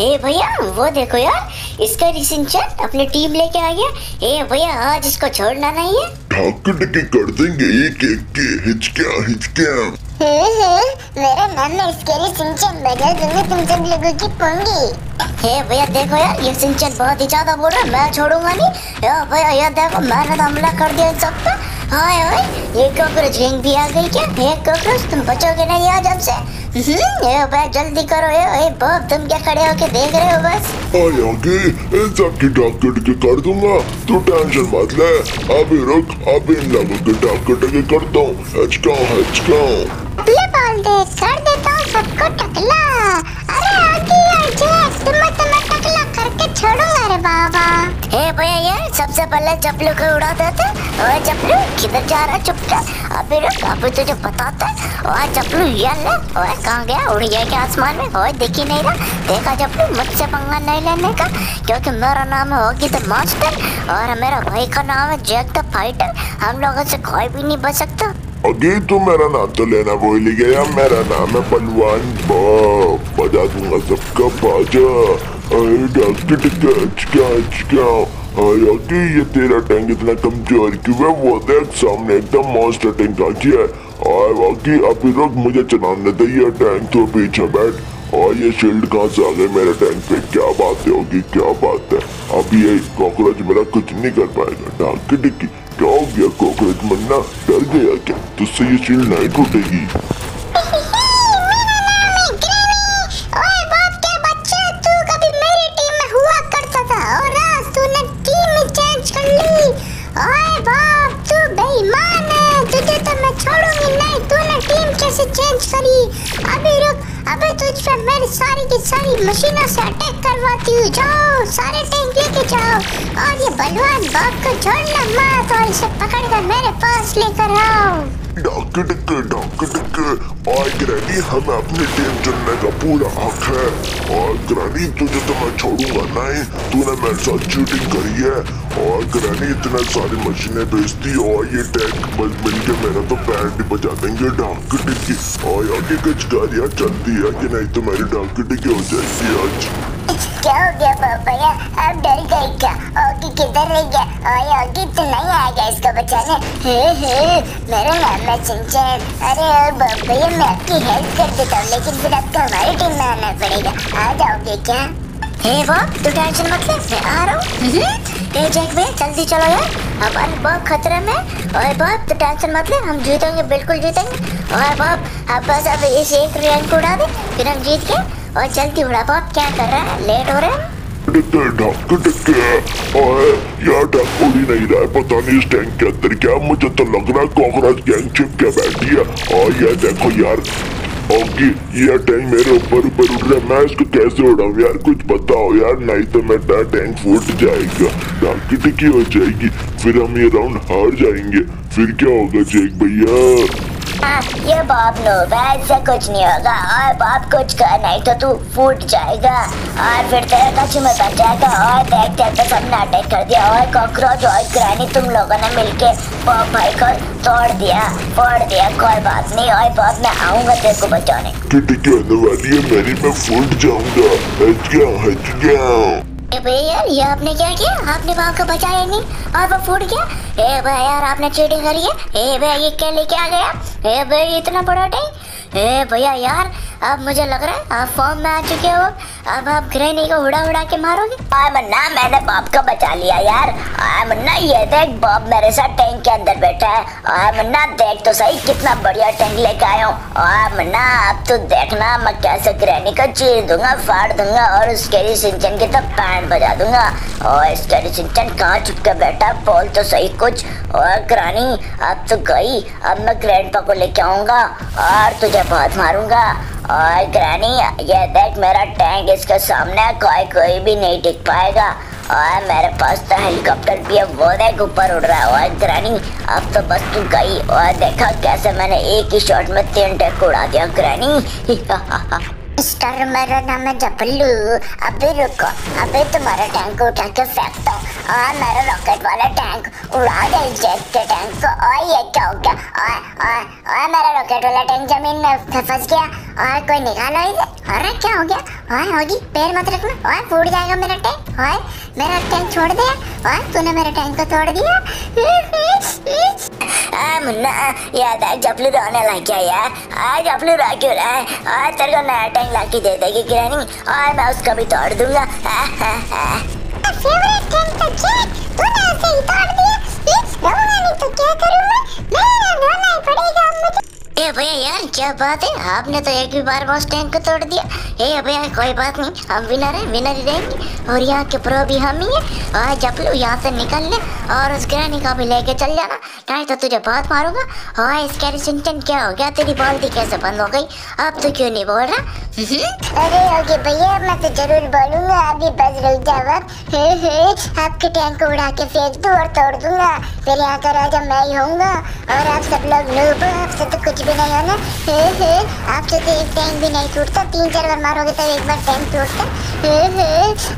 ए भैया वो देखो यार इसका रिसिंचन अपनी टीम लेके आ गया। ए भैया आज इसको छोड़ना नहीं है? ढाक डकी कर देंगे एक एक के हिचक्या हिचक्या। मेरा नाम है स्केरी सिंचन बदल दूँगी तुम सब लोगों की पोंगी। हे भैया देखो यार ये सिंचन बहुत ही ज़्यादा बोल रहा है मैं छोड़ूँगा नहीं। या भैया ये देखो मैंने तो हमला कर दिया इन सब पे। हाय हाय ये कॉकरोच गैंग भी आ गई क्या? हे कॉकरोच तुम बचोगे नहीं आज हमसे हम्म, ए भैया जल्दी करो ए ए बाप तुम क्या खड़े होके देख रहे हो बस? आए आगे इन सब की ढाक डकी कर दूँगा। तू टेंशन मत ले। अभी रुक अभी इन लोगों की ढाक डकी करता हूँ। हिचकाऊं हिचकाऊं ले बोल दे कर देता हूँ सबको टकला। अरे आगे आजे तुम्हें तुम्हें करके छोड़ूँगा रे बाबा। हे भैया यार सबसे पहले चपलू को उड़ा देते ओए चपलू किधर जा रहा चुपचाप अभी रुक अभी तुझे बताते ओए चपलू ये ले ओए कहाँ गया? उड़ गया क्या आसमान में? ओए दिख ही नहीं रहा। देखा चपलू मुझसे पंगा नहीं लेने का। क्योंकि मेरा नाम है होगी द मास्टर और मेरा भाई का नाम है जैक द फाइटर हम लोगों से कोई भी नहीं बच सकता। आगे तो मेरा नाम तो लेना भूल ही गया। मेरा नाम है पलवान। बाप बजा दूँगा सबका बाजा। अरे डका अरे आगे ये तेरा टैंक इतना कमज़ोर क्यों है? वो देख, सामने एकदम मॉन्स्टर टैंक आ गया है। और बाकी, अभी रुक मुझे चलाने दे ये टैंक तो पीछे बैठ। और ये शील्ड कहाँ से आ गए मेरे टैंक पे? क्या बात होगी, क्या बात? है अब ये कॉकरोच मेरा कुछ नहीं कर पाएगा। ढाक डिक्की क्या हो गया? कॉकरोच मरना डर गया क्या? तुझसे ये शील्ड नहीं टूटेगी। कैसे चेंज करी। अभी रुक अबे तुझ पे मेरी सारी की सारी मशीनों से अटैक करवाती हूँ। जाओ, सारे टैंक लेके जाओ। और ये बलवान बाप को छोड़ना मत और इसे पकड़ कर मेरे पास लेकर आओ। डॉक डॉक्टर डॉक और ग्रैनी हमें अपनी टीम चुनने का पूरा हक है। और ग्रैनी तुझे तो मैं छोड़ूँगा नहीं। तूने मेरे साथ चीटिंग करी है। और ग्रैनी इतने सारी मशीनें भेजती और ये टैंक बस मिलके मेरा तो भी बजा देंगे डॉक डिक्की और आगे कुछ गाड़ियाँ चलती है कि नहीं तो मेरी डॉक डिक्की हो जाएगी आज। क्या हो गया पापा अब डर गई क्या? ओगी किधर रह गया? ओए ओगी तो नहीं आएगा इसको बचाने। हे हे, मेरा नाम है। चिंचन अरे मैं आपकी हेल्प कर देता हूँ लेकिन फिर आपको हमारी टीम में आना पड़ेगा आ जाओगे क्या हे तू टेंशन मत ले मैं आ रहा हूँ ए जैक भैया जल्दी चलो यार हमारे बाप खतरे में ओए बाप तू टेंशन मत ले हम जीतेंगे बिल्कुल जीतेंगे और बाप अब बस अब इस एक रैंक उड़ा दे फिर हम जीत गए और जल्दी उड़ा बाप क्या कर रहा है लेट हो रहा है ढक और यार ढक नहीं रहा है पता नहीं इस टैंक के अंदर क्या मुझे तो लग रहा है कॉकरोच गैंग चिप के बैठी है और ये देखो यार ओके ये टैंक मेरे ऊपर ऊपर उड़ रहा है मैं इसको कैसे उड़ाऊं यार कुछ बताओ यार नहीं तो मेरा टैंक फूट जाएगा ढाकी टिकी हो जाएगी फिर हम ये राउंड हार जाएँगे फिर क्या होगा जेक भैया ये बाप नो वैसे कुछ नहीं होगा और बाप कुछ कर नहीं तो तू फूट जाएगा। और फिर तेरा कच्छ में बच जाएगा। और देख देख तो सबने अटैक कर दिया। और कॉकरोच और ग्रैनी तुम लोगों ने मिलके पॉप भाई को तोड़ दिया। फोड़ दिया। कोई बात नहीं। और बाप मैं आऊँगा तेरे को बचाने। वाली है मेरी मैं फूट जाऊँगा। ए भाई यार, ये आपने क्या किया? आपने वहाँ को बचाया नहीं। और वो फूट गया? ए भाई यार, आपने चीटिंग करी है? ए भाई ये क्या लेके आ गया? ए भाई इतना बड़ा टैंक भैया यार, अब मुझे लग रहा है, आप फॉर्म में आ चुके हो। अब आप ग्रहणी को उड़ा उड़ा के मारोगे? आय मन्ना, मैंने बाप को बचा लिया यार। आय मन्ना, ये देख, बाप मेरे साथ टैंक के अंदर बैठा है। आय मन्ना, देख तो सही, कितना बढ़िया टैंक लेके आया हूँ। मन्ना, अब तो देखना, मैं कैसे ग्रहणी को चीर दूँगा, फाड़ दूँगा, और उसके सिंचन की तो पैंट बजा दूँगा। और इसके सिंचन कहाँ छुप के बैठा, बोल तो सही कुछ। और ग्रानी अब तो गई, अब मैं ग्रैंडपा को लेके आऊँगा। और तुझे बहुत मारूँगा। और ग्रानी, ये देख, मेरा टैंक इसके सामने कोई कोई भी नहीं टिक पाएगा। और मेरे पास तो हेलीकॉप्टर भी है, वो देख, ऊपर उड़ रहा है। और ग्रानी, अब तो बस तू गई। और देखा कैसे मैंने एक ही शॉट में तीन टैंक उड़ा दिया, ग्रानी। मिस्टर मेरा नाम है जबलू अभी रुको अभी तुम्हारा टैंक उठा के फेंकता हूँ और मेरा रॉकेट वाला टैंक उड़ा दे जेट के टैंक को। और ये क्या हो गया? और और और मेरा रॉकेट वाला टैंक ज़मीन में फंस गया। और कोई निकालो इसे अरे, क्या हो गया? और होगी, पैर मत रखना। और फूट जाएगा मेरा टैंक और मेरा टैंक छोड़ दे। और तूने मेरे टैंक को तोड़ दिया। आ मुन्ना याद आज जबलू रोने लग गया यार आज जबलू रो क्यों रहा है आ तेरे को नया टैंक लाके दे देगी गिरानी और मैं उसको भी तोड़ दूँगा आ, आ, आ। फेवरेट टैंक का जेट तूने ऐसे ही तोड़ दिया प्लीज़ रोना नहीं तो क्या करूँ मैं मेरा रोना ए भैया यार, क्या बात है? आपने तो एक भी बार बॉस टैंक को तोड़ दिया। ए भैया, कोई बात नहीं, हम विनर हैं विनर ही रहेंगे। और यहाँ के प्रो भी हम ही हैं। और लो यहाँ से निकल ले और उस ग्रहणी को भी लेके चल जाना। नहीं तो तुझे बहुत मारूँगा। और इसके सिंचन क्या हो गया? तेरी बाल्टी कैसे बंद हो गई? अब तो क्यों नहीं बोल रहा? हम्म? अरे, ओके भैया, मैं तो ज़रूर बोलूँगा। अभी बस रुक जाओ अब हे हे, आपके टैंक को उड़ा के फेंक दूँ और तोड़ दूँगा। फिर यहाँ का राजा मैं ही होऊँगा। और आप सब लोग नूब आपसे तो कुछ नहीं होना हे हे आपसे तो एक टैंक भी नहीं टूटता। तीन, चार बार मारोगे तो एक बार टैंक टूटता। हे हे,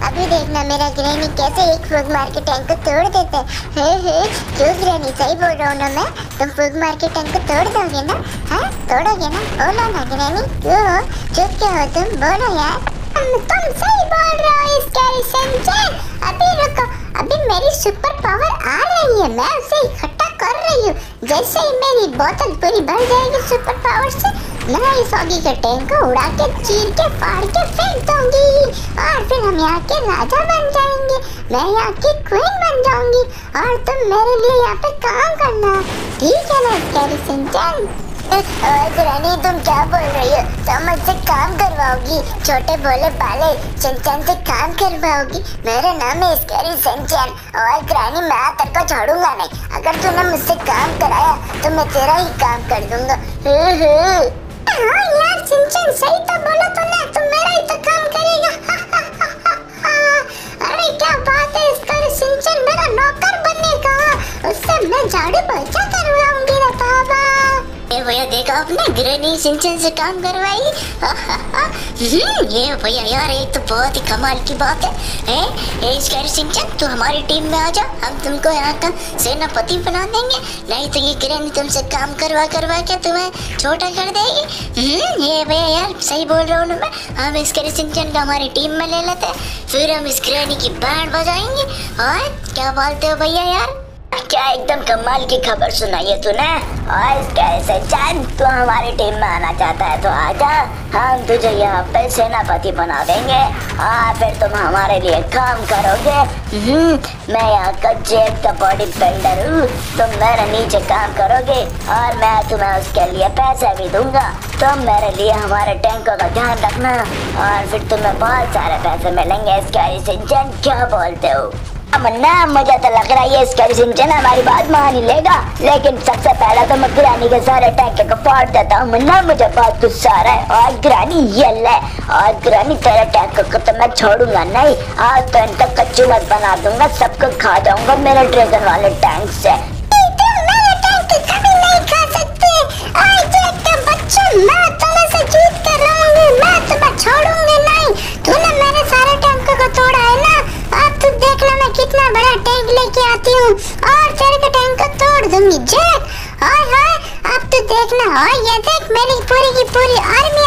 अभी देखना मेरा ग्रहणी कैसे एक फूक मार के टैंक को तोड़ देते हे। हे क्यों ग्रहणी सही बोल रहा हूँ ना मैं? तुम फूक मार के टैंक को तोड़ दोगे ना? हाँ तोड़ोगे ना? बोलो ना ग्रहणी क्यों हो? चुप क्यों हो तुम? बोलो यार। तुम सही बोल रहे हो इस कैरिसन अभी रुको, अभी मेरी सुपर पावर आ रही है। मैं उसे इकट्ठा कर रही हूँ। जैसे ही मेरी बोतल पूरी भर जाएगी सुपर पावर से, मैं इस ऑगी के टैंक को उड़ा के चीर के, फाड़ के फेंक दूँगी। और फिर हम यहाँ के राजा बन जाएँगे। मैं यहाँ की क्वीन बन जाऊँगी। और तुम मेरे लिए यहाँ पे काम करना। ठीक है ना कैरिसन रानी, तुम क्या बोल रही हो? तुम मुझसे काम करवाओगी। छोटे बोले बाले, सिंचन से काम कर पाओगी मेरा नाम है स्कैरी सिंचन और ग्रानी मैं तेरे को छोड़ूँगा नहीं। अगर तूने मुझसे काम कराया तो मैं तेरा ही काम कर दूँगा। हु, यार सिंचन सही तो बोला तूने तू मेरा ही तो काम करेगा। अरे क्या बात है स्कैरी सिंचन मेरा नौकर बनने का भैया देखा आपने ग्रैनी सिंचन से काम करवाई। हम्म, ये भैया यार ये तो बहुत ही कमाल की बात है ए, ए सिंचन तू हमारी टीम में आ जा हम तुमको यहाँ का सेनापति बना देंगे। नहीं तो ये ग्रैनी तुमसे काम करवा करवा के तुम्हें छोटा कर देगी। हम्म, ये भैया यार सही बोल रहा हूँ मैं? हम स्कैरी सिंचन को हमारी टीम में ले लेते हैं। फिर हम इस ग्रैनी की बैंड बजाएँगे। और क्या बोलते हो भैया यार? क्या एकदम कमाल की खबर सुनाई है तूने? और कैसे चंद तू हमारी टीम में आना चाहता है तो आजा। हम तुझे यहाँ पे सेनापति बना देंगे और फिर तुम हमारे लिए काम करोगे। हम्म, मैं यहाँ का जेब का बॉडी बिल्डर हूँ तुम मेरे नीचे काम करोगे और मैं तुम्हें उसके लिए पैसे भी दूँगा। तुम मेरे लिए हमारे टैंकों का ध्यान रखना और फिर तुम्हें बहुत सारे पैसे मिलेंगे इसके क्या बोलते हो? मन्ना मुझे तो लग रहा है ये इसका सिंचन हमारी बात मान ही लेगा। लेकिन सबसे पहले तो मैं गिरानी के सारे टैंक को फाड़ देता हूँ। मन्ना मुझे बहुत गुस्सा आ रहा है। और गिरानी ये ले, और गिरानी तेरे टैंक को तो मैं छोड़ूँगा नहीं। आज तो इनका कच्चू मत बना दूँगा, सबको खा जाऊँगा मेरे ड्रैगन वाले टैंक से। मैं तुम्हें से जीत कर रहूँगी मैं तुम्हें छोड़ूँगी नहीं तूने मेरे सारे टैंकों को तोड़ा है ना अब तू देखना मैं कितना बड़ा टैंक लेके आती हूँ और तेरे के टैंक को तोड़ दूँगी जेट हाय हाय अब तू देखना और ये देख मेरी पूरी की पूरी आर्मी